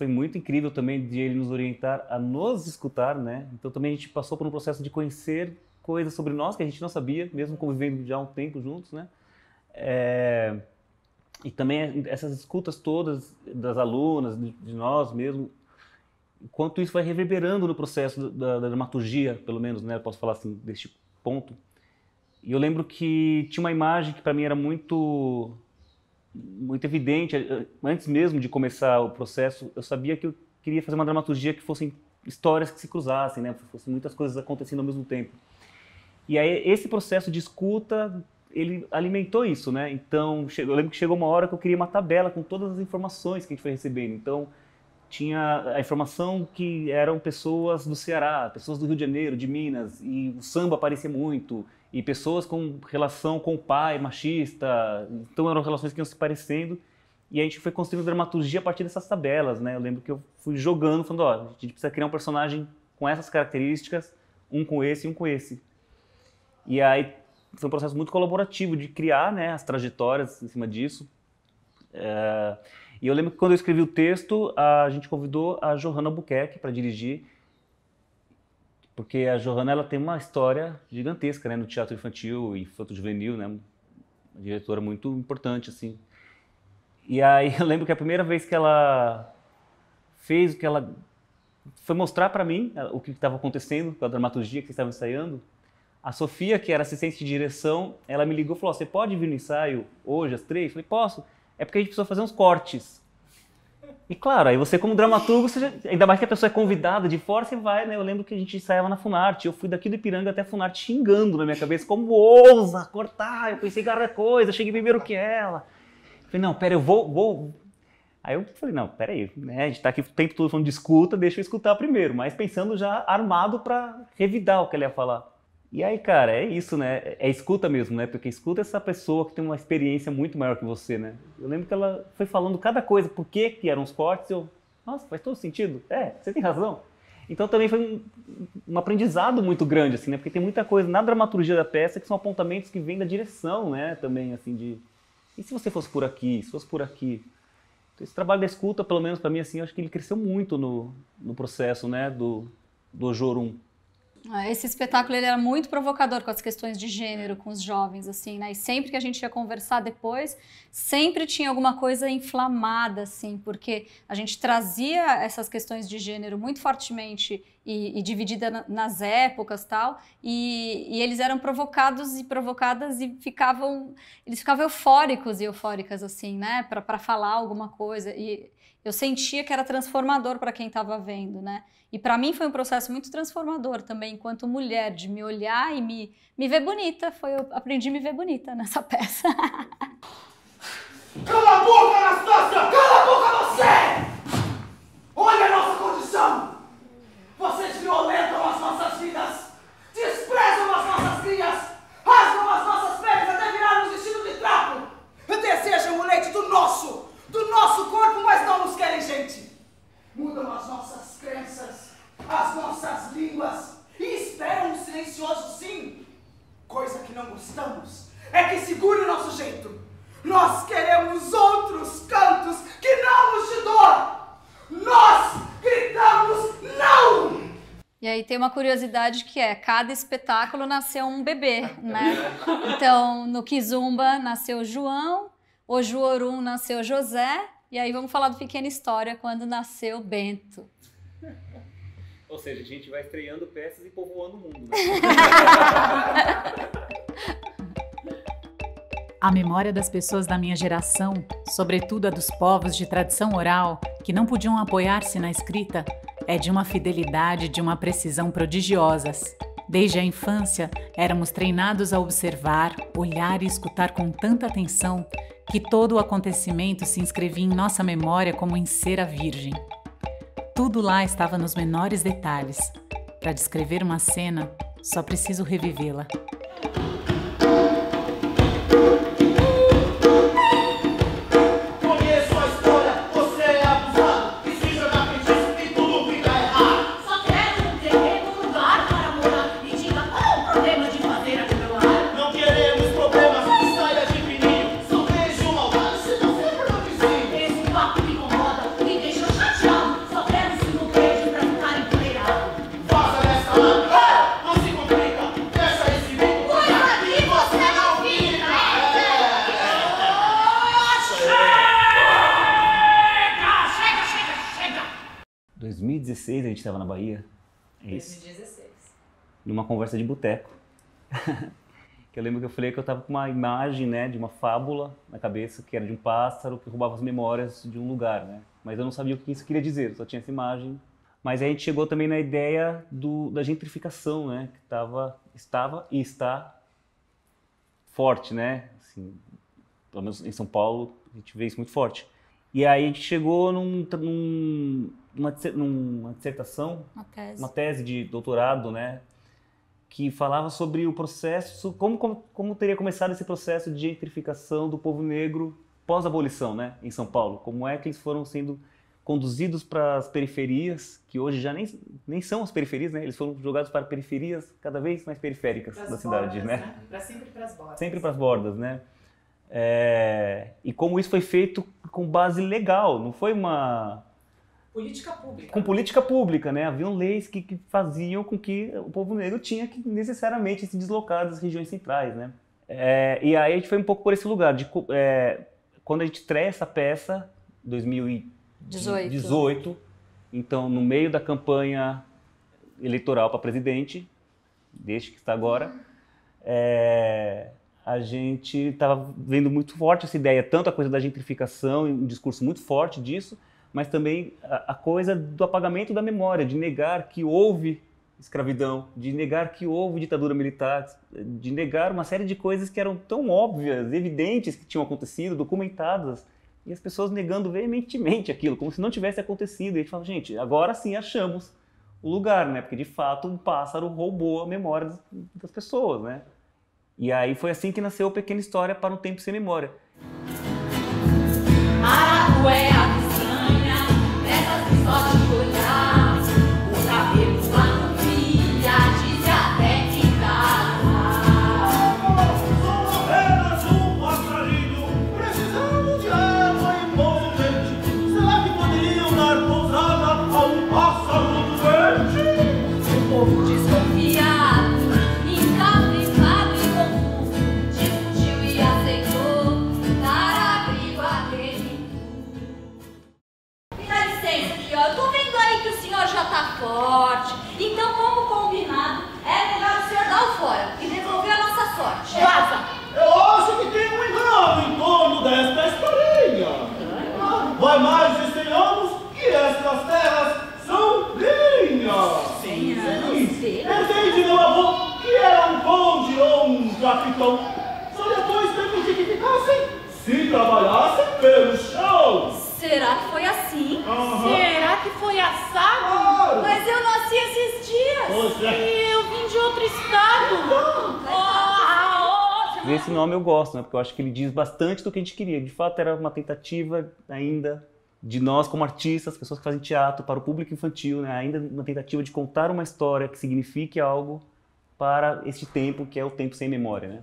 foi muito incrível também de ele nos orientar a nos escutar, né? Então também a gente passou por um processo de conhecer coisas sobre nós que a gente não sabia, mesmo convivendo já um tempo juntos, né? É... E também essas escutas todas das alunas, de, de nós mesmo, quanto isso vai reverberando no processo da, da dramaturgia, pelo menos, né? Eu posso falar assim deste ponto. E eu lembro que tinha uma imagem que para mim era muito muito evidente, eh, antes mesmo de começar o processo, eu sabia que eu queria fazer uma dramaturgia que fossem histórias que se cruzassem, né? Fossem muitas coisas acontecendo ao mesmo tempo. E aí esse processo de escuta, ele alimentou isso, né? Então, eu lembro que chegou uma hora que eu queria uma tabela com todas as informações que a gente foi recebendo. Então, tinha a informação que eram pessoas do Ceará, pessoas do Rio de Janeiro, de Minas, e o samba aparecia muito, e pessoas com relação com o pai machista, então eram relações que iam se parecendo, e a gente foi construindo dramaturgia a partir dessas tabelas, né? Eu lembro que eu fui jogando, falando, ó, a gente precisa criar um personagem com essas características, um com esse e um com esse. E aí foi um processo muito colaborativo de criar, né, as trajetórias em cima disso. É... E eu lembro que quando eu escrevi o texto, a gente convidou a Johanna Albuquerque para dirigir, porque a Johanna ela tem uma história gigantesca né, no teatro infantil e infanto juvenil, né, uma diretora muito importante assim. E aí eu lembro que a primeira vez que ela fez o que ela foi mostrar para mim o que estava acontecendo com a dramaturgia que vocês estavam ensaiando. A Sofia, que era assistente de direção, ela me ligou e falou: "Você pode vir no ensaio hoje às três?" Eu falei: "Posso." É porque a gente precisa fazer uns cortes. E claro, aí você como dramaturgo, você já, ainda mais que a pessoa é convidada de fora, você vai, né? Eu lembro que a gente ensaiava na Funarte, eu fui daqui do Ipiranga até a Funarte xingando na minha cabeça, como ousa cortar, eu pensei era coisa, cheguei primeiro que ela. Eu falei, não, pera, eu vou, vou... Aí eu falei, não, pera aí, né? a gente tá aqui o tempo todo falando de escuta, deixa eu escutar primeiro, mas pensando já armado para revidar o que ela ia falar. E aí, cara, é isso, né? É escuta mesmo, né? Porque escuta essa pessoa que tem uma experiência muito maior que você, né? Eu lembro que ela foi falando cada coisa, por que que eram os cortes, eu, nossa, faz todo sentido. É, você tem razão. Então também foi um, um aprendizado muito grande, assim, né? Porque tem muita coisa na dramaturgia da peça que são apontamentos que vêm da direção, né? Também, assim, de... E se você fosse por aqui? Se fosse por aqui? Então, esse trabalho da escuta, pelo menos para mim, assim, eu acho que ele cresceu muito no, no processo, né? Do, do Jorum. Ah, Esse espetáculo ele era muito provocador com as questões de gênero com os jovens, assim, né? E sempre que a gente ia conversar depois, sempre tinha alguma coisa inflamada, assim, porque a gente trazia essas questões de gênero muito fortemente e, e dividida na- nas épocas tal, e, e eles eram provocados e provocadas e ficavam, eles ficavam eufóricos e eufóricas, assim, né? Para falar alguma coisa. E eu sentia que era transformador para quem estava vendo, né? E para mim foi um processo muito transformador também, enquanto mulher, de me olhar e me, me ver bonita. Foi, eu aprendi a me ver bonita nessa peça. Cala a boca, Anastácia! Cala a boca você! Olha a nossa condição! Vocês violentam as nossas vidas! Desprezam as nossas crias! Rasgam as nossas peles até virarmos vestido de trapo! Desejam o leite do nosso, do nosso corpo, mas não nos querem gente! Mudam as nossas crenças, as nossas línguas e esperam um silencioso sim! Coisa que não gostamos é que segure o nosso jeito. Nós queremos outros cantos que não nos de dor. Nós gritamos não! E aí tem uma curiosidade que é, cada espetáculo nasceu um bebê, né? Então, no Kizumba nasceu João, o Juorum nasceu José, e aí vamos falar do Pequena História, quando nasceu Bento. Ou seja, a gente vai estreando peças e povoando o mundo, A memória das pessoas da minha geração, sobretudo a dos povos de tradição oral, que não podiam apoiar-se na escrita, é de uma fidelidade e de uma precisão prodigiosas. Desde a infância, éramos treinados a observar, olhar e escutar com tanta atenção que todo o acontecimento se inscrevia em nossa memória como em cera virgem. Tudo lá estava nos menores detalhes. Para descrever uma cena, só preciso revivê-la. Numa conversa de boteco. que eu lembro que eu falei que eu estava com uma imagem, né, de uma fábula na cabeça, que era de um pássaro que roubava as memórias de um lugar, né? Mas eu não sabia o que isso queria dizer, só tinha essa imagem. Mas aí a gente chegou também na ideia do, da gentrificação, né, que tava, estava e está forte, né? Assim, pelo menos em São Paulo a gente vê isso muito forte. E aí a gente chegou num, num, numa, numa dissertação Uma tese. uma tese de doutorado, né, que falava sobre o processo, como, como, como teria começado esse processo de gentrificação do povo negro pós-abolição, né, em São Paulo. Como é que eles foram sendo conduzidos para as periferias, que hoje já nem, nem são as periferias, né, eles foram jogados para periferias cada vez mais periféricas da cidade, né. Pra sempre pras bordas. Sempre para as bordas, né? É, e como isso foi feito com base legal, não foi uma Política pública. com política pública, né? Haviam leis que, que faziam com que o povo negro tinha que necessariamente se deslocar das regiões centrais, né? É, e aí a gente foi um pouco por esse lugar de é, quando a gente estreia essa peça 2018, 18. então no meio da campanha eleitoral para presidente, desde que está agora, é, a gente estava vendo muito forte essa ideia, tanto a coisa da gentrificação, um discurso muito forte disso, mas também a, a coisa do apagamento da memória, de negar que houve escravidão, de negar que houve ditadura militar, de negar uma série de coisas que eram tão óbvias, evidentes que tinham acontecido, documentadas, e as pessoas negando veementemente aquilo, como se não tivesse acontecido. E a gente fala, gente, agora sim achamos o lugar, né? Porque de fato um pássaro roubou a memória das, pessoas, né? E aí foi assim que nasceu a Pequena História para um Tempo Sem Memória. Arapué, Porque eu acho que ele diz bastante do que a gente queria. De fato, era uma tentativa ainda de nós como artistas, pessoas que fazem teatro para o público infantil, né? Ainda uma tentativa de contar uma história que signifique algo para este tempo que é o tempo sem memória, né?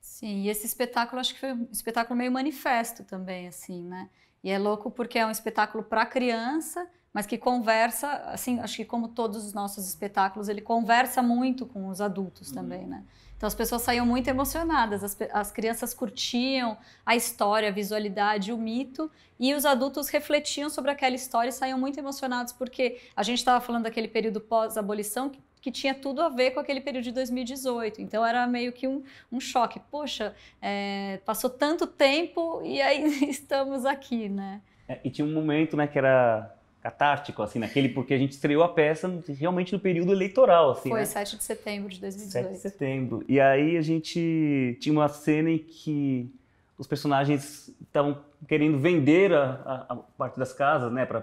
Sim, e esse espetáculo acho que foi um espetáculo meio manifesto também, assim, né? E é louco porque é um espetáculo para criança, mas que conversa, assim, acho que como todos os nossos espetáculos, ele conversa muito com os adultos também, né? Então as pessoas saíam muito emocionadas, as, as crianças curtiam a história, a visualidade, o mito, e os adultos refletiam sobre aquela história e saíam muito emocionados porque a gente estava falando daquele período pós-abolição que, que tinha tudo a ver com aquele período de 2018. Então era meio que um, um choque. Poxa, é, passou tanto tempo e aí estamos aqui, né? É, e tinha um momento, né, que era catártico, assim, naquele, porque a gente estreou a peça realmente no período eleitoral, assim, Foi né? 7 de setembro de 7 2018. de setembro. E aí a gente tinha uma cena em que os personagens estavam querendo vender a, a- a parte das casas, né, para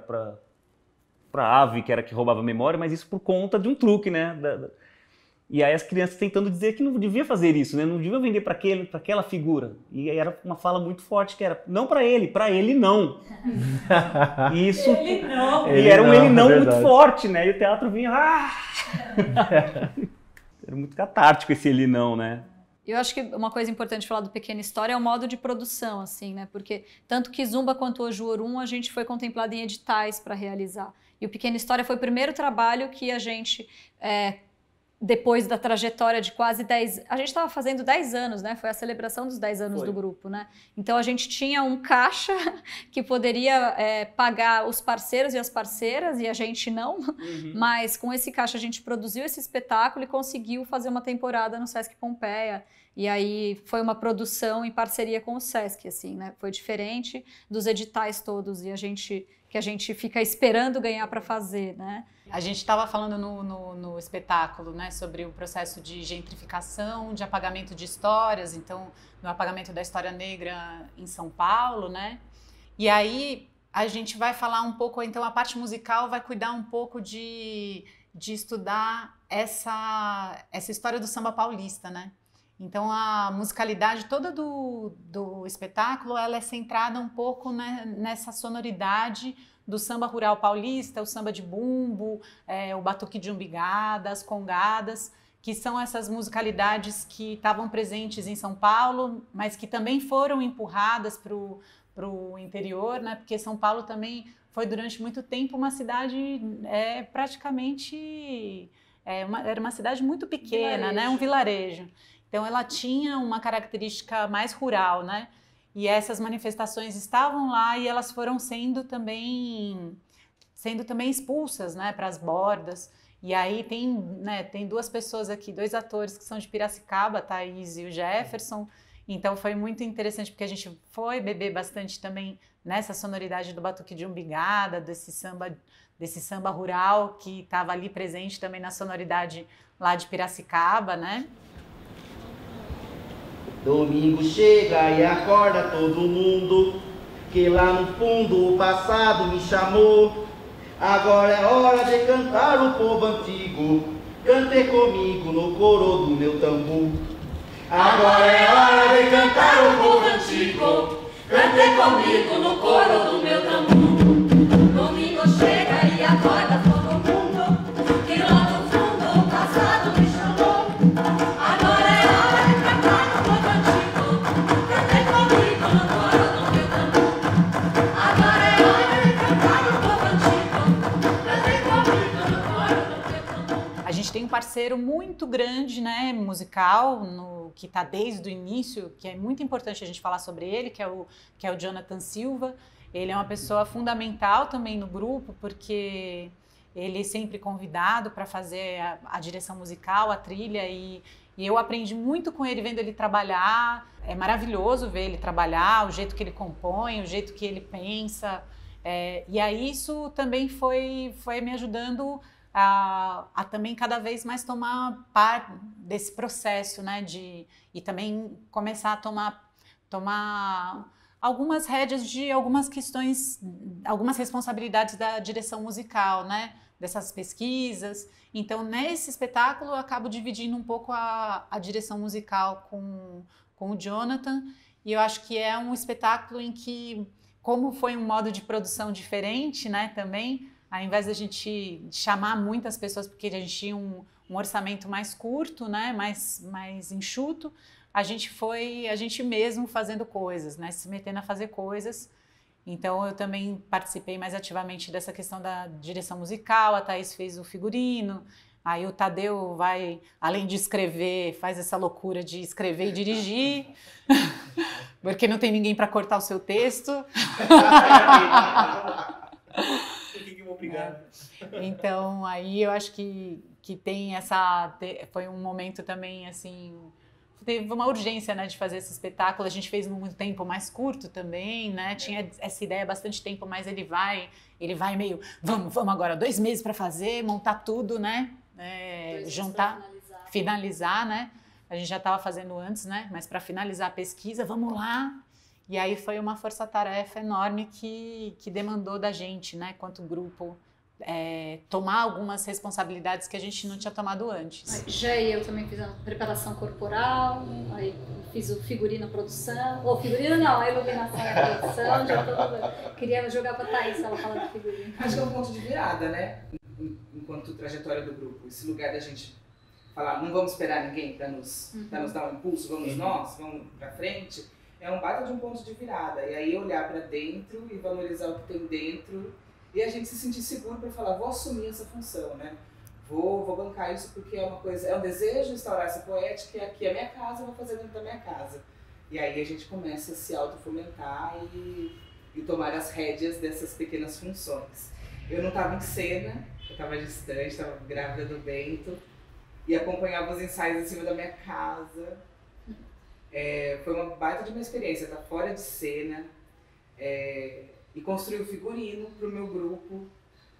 para ave que era que roubava a memória, mas isso por conta de um truque, né? da- da- E aí as crianças tentando dizer que não devia fazer isso, né? Não devia vender para aquele, para aquela figura. E aí era uma fala muito forte que era não para ele, para ele não. E isso Ele não. e Ele era um não, ele é não muito verdade. forte, né? E o teatro vinha. "Ah!" era muito catártico esse ele não, né? Eu acho que uma coisa importante de falar do Pequena História é o modo de produção, assim, né? Porque tanto que Zumba quanto o Ojuorum a gente foi contemplado em editais para realizar. E o Pequena História foi o primeiro trabalho que a gente, é, depois da trajetória de quase 10... A gente estava fazendo 10 anos, né? Foi a celebração dos 10 anos Foi. do grupo, né? Então a gente tinha um caixa que poderia é, pagar os parceiros e as parceiras, e a gente não. Mas com esse caixa a gente produziu esse espetáculo e conseguiu fazer uma temporada no Sesc Pompeia. E aí foi uma produção em parceria com o Sesc, assim, né? Foi diferente dos editais todos e a gente que a gente fica esperando ganhar para fazer, né? A gente estava falando no, no, no espetáculo né, sobre o processo de gentrificação, de apagamento de histórias, então, no apagamento da história negra em São Paulo, né? E aí a gente vai falar um pouco, então a parte musical vai cuidar um pouco de, de estudar essa, essa história do samba paulista, né? Então a musicalidade toda do, do espetáculo ela é centrada um pouco né, nessa sonoridade do samba rural paulista, o samba de bumbo, é, o batuque de umbigada, as congadas, que são essas musicalidades que estavam presentes em São Paulo, mas que também foram empurradas para o interior, né? Porque São Paulo também foi durante muito tempo uma cidade é, praticamente é, uma, era uma cidade muito pequena, né? Um vilarejo. Então ela tinha uma característica mais rural, né? E essas manifestações estavam lá e elas foram sendo também sendo também expulsas, né, para as bordas. E aí tem, né, tem duas pessoas aqui, dois atores que são de Piracicaba, Thaís e o Jefferson. Então foi muito interessante porque a gente foi beber bastante também nessa sonoridade do batuque de umbigada, desse samba, desse samba rural que estava ali presente também na sonoridade lá de Piracicaba, né? Domingo chega e acorda todo mundo, que lá no fundo o passado me chamou. Agora é hora de cantar o povo antigo, cante comigo no coro do meu tambor. Agora é hora de cantar o povo antigo. Cante comigo no coro do meu tambor. Um parceiro muito grande, né, musical, no, que está desde o início, que é muito importante a gente falar sobre ele, que é o, que é o Jonathan Silva. Ele é uma pessoa fundamental também no grupo, porque ele sempre convidado para fazer a, a direção musical, a trilha e e eu aprendi muito com ele, vendo ele trabalhar. É maravilhoso ver ele trabalhar, o jeito que ele compõe, o jeito que ele pensa. É, e aí isso também foi, foi me ajudando a, a, também cada vez mais tomar parte desse processo, né? De, e também começar a tomar, tomar algumas rédeas de algumas questões, algumas responsabilidades da direção musical, né? Dessas pesquisas. Então, nesse espetáculo, eu acabo dividindo um pouco a, a direção musical com, com o Jonathan. E eu acho que é um espetáculo em que, como foi um modo de produção diferente, né, também, ao invés da gente chamar muitas pessoas, porque a gente tinha um, um orçamento mais curto, né, mais, mais enxuto, a gente foi a gente mesmo fazendo coisas, né, se metendo a fazer coisas. Então eu também participei mais ativamente dessa questão da direção musical, a Thaís fez o figurino, aí o Tadeu vai, além de escrever, faz essa loucura de escrever e dirigir, porque não tem ninguém para cortar o seu texto. É. Então aí eu acho que, que tem essa. Foi um momento também assim teve uma urgência, né, de fazer esse espetáculo. A gente fez num tempo mais curto também, né? Tinha essa ideia há bastante tempo, mas ele vai, ele vai meio, vamos, vamos agora, dois meses para fazer, montar tudo, né? É, juntar, finalizar. finalizar, né? A gente já estava fazendo antes, né? Mas para finalizar a pesquisa, vamos lá. E aí foi uma força-tarefa enorme que, que demandou da gente, né? Quanto grupo, é, tomar algumas responsabilidades que a gente não tinha tomado antes. Já eu também fiz a preparação corporal, aí fiz o figurino produção, ou figurino não, a iluminação e a produção, já tô, queria jogar para Thaís ela fala do figurino. Acho que é um ponto de virada, né? Enquanto trajetória do grupo, esse lugar da gente falar, não vamos esperar ninguém para nos, uhum. nos dar um impulso, vamos nós, vamos para frente, é um baita de um ponto de virada. E aí olhar para dentro e valorizar o que tem dentro e a gente se sentir seguro para falar, vou assumir essa função, né? Vou, vou bancar isso porque é uma coisa, é um desejo instaurar essa poética aqui é a minha casa, vou fazer dentro da minha casa. E aí a gente começa a se autofomentar e, e tomar as rédeas dessas pequenas funções. Eu não estava em cena, eu estava distante, estava grávida do Bento e acompanhava os ensaios em cima da minha casa. É, foi uma baita de uma experiência, tá fora de cena. É, e construí o figurino para o meu grupo,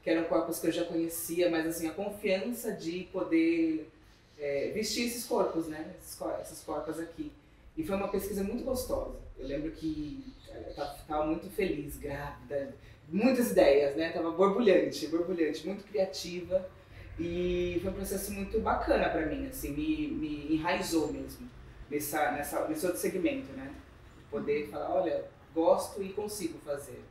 que eram corpos que eu já conhecia, mas assim, a confiança de poder é, vestir esses corpos, né? Esses, essas corpas aqui. E foi uma pesquisa muito gostosa. Eu lembro que eu estava muito feliz, grávida, muitas ideias, né? Tava borbulhante, borbulhante, muito criativa. E foi um processo muito bacana para mim, assim, me, me enraizou mesmo nessa, nessa, nesse outro segmento, né? Poder falar, olha, gosto e consigo fazer.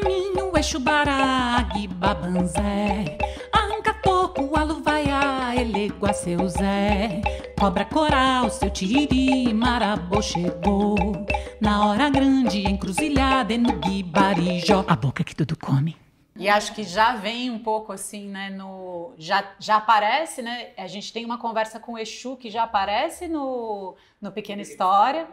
caminho, Exu Barague, Babanzé. Arranca toco, aluvaiá, elegua seu Zé. Cobra coral, seu tiriri, marabô chegou. Na hora grande, encruzilhada, no guibarijó. A boca que tudo come. E acho que já vem um pouco assim, né, no... Já, já aparece, né, a gente tem uma conversa com o Exu que já aparece no, no Pequena História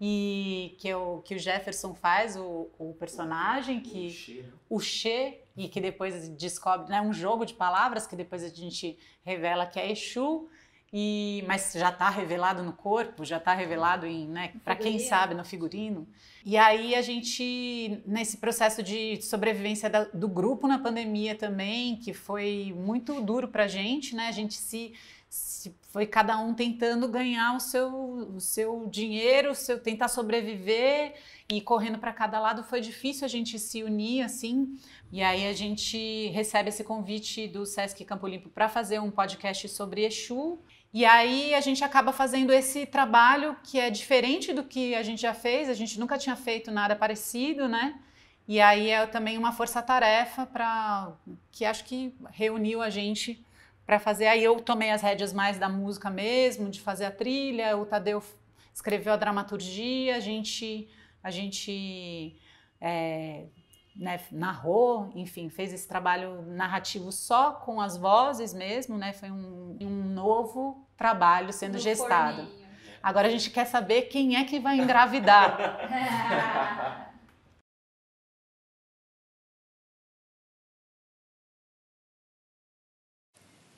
e que, eu, que o Jefferson faz, o, o personagem, que o Xê, e que depois descobre, né, um jogo de palavras que depois a gente revela que é Exu, e, mas já está revelado no corpo, já está revelado em, né, para quem sabe, no figurino. E aí a gente, nesse processo de sobrevivência da, do grupo na pandemia também, que foi muito duro para a gente, né, a gente se foi cada um tentando ganhar o seu, o seu dinheiro, o seu tentar sobreviver e correndo para cada lado foi difícil a gente se unir assim. E aí a gente recebe esse convite do Sesc Campo Limpo para fazer um podcast sobre Exu. E aí a gente acaba fazendo esse trabalho que é diferente do que a gente já fez, a gente nunca tinha feito nada parecido, né? E aí é também uma força-tarefa para que acho que reuniu a gente para fazer. Aí eu tomei as rédeas mais da música mesmo, de fazer a trilha. O Tadeu escreveu a dramaturgia, a gente, a gente é, né, narrou, enfim, fez esse trabalho narrativo só com as vozes mesmo, né? Foi um, um novo trabalho sendo no gestado. Forninho. Agora a gente quer saber quem é que vai engravidar.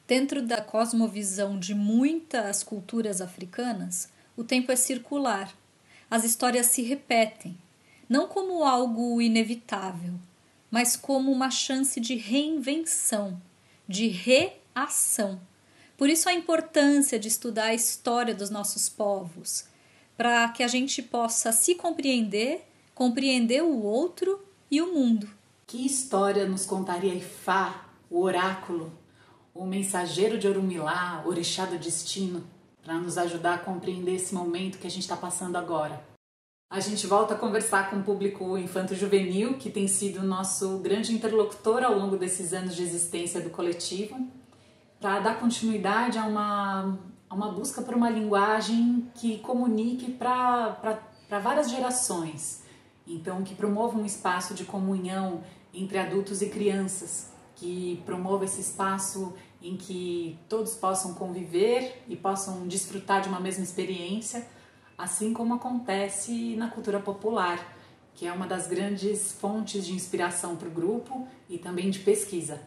Dentro da cosmovisão de muitas culturas africanas, o tempo é circular. As histórias se repetem, não como algo inevitável, mas como uma chance de reinvenção, de reação. Por isso a importância de estudar a história dos nossos povos, para que a gente possa se compreender, compreender o outro e o mundo. Que história nos contaria Ifá, o oráculo, o mensageiro de Orumilá, orixá do destino, para nos ajudar a compreender esse momento que a gente está passando agora? A gente volta a conversar com o público infanto-juvenil, que tem sido nosso grande interlocutor ao longo desses anos de existência do coletivo, para dar continuidade a uma, a uma busca por uma linguagem que comunique para várias gerações. Então, que promova um espaço de comunhão entre adultos e crianças, que promova esse espaço em que todos possam conviver e possam desfrutar de uma mesma experiência, assim como acontece na cultura popular, que é uma das grandes fontes de inspiração para o grupo e também de pesquisa.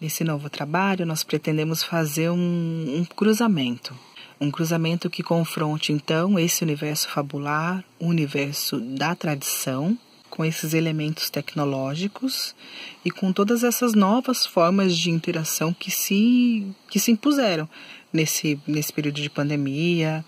Nesse novo trabalho, nós pretendemos fazer um, um cruzamento. Um cruzamento que confronte, então, esse universo fabular, o universo da tradição, com esses elementos tecnológicos e com todas essas novas formas de interação que se, que se impuseram nesse, nesse período de pandemia.